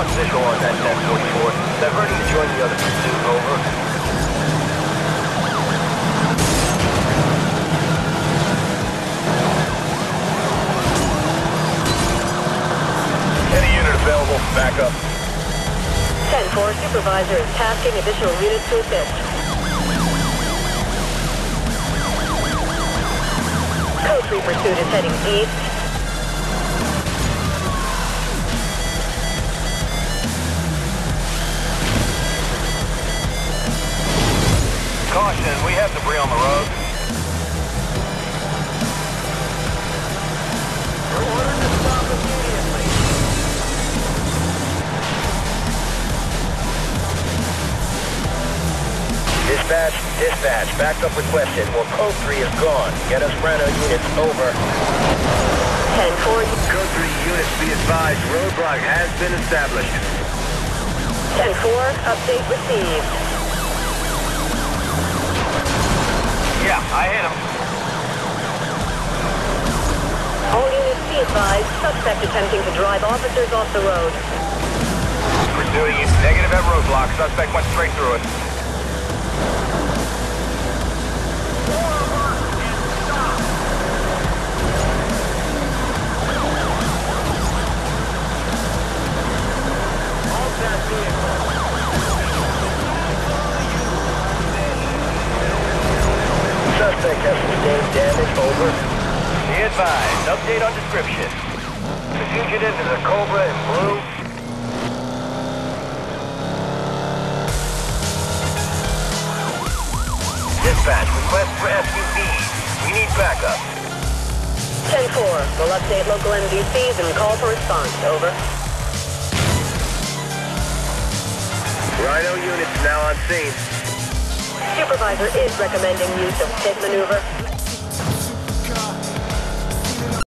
Launch visual on that diverting to join the other pursuit, over. available. Back up. 10-4, Supervisor is tasking additional units to assist. Code 3 pursuit is heading east. Caution, we have debris on the road. You're ordered to stop immediately. Dispatch, dispatch, backup requested. Well, code 3 is gone. Get us Rhino units over. 10-4, Code 3 units, be advised, roadblock has been established. 10-4, update received. I hit him. All units be advised, suspect attempting to drive officers off the road. Pursuing you. Negative at roadblock. Suspect went straight through it. Suspect has sustained damage. Over. Be advised. Update on description. The fugitive is a Cobra in blue. Dispatch, request for SUVs. We need backup. 10-4, we'll update local MDCs and call for response. Over. Rhino units now on scene. Supervisor is recommending use of pit maneuver.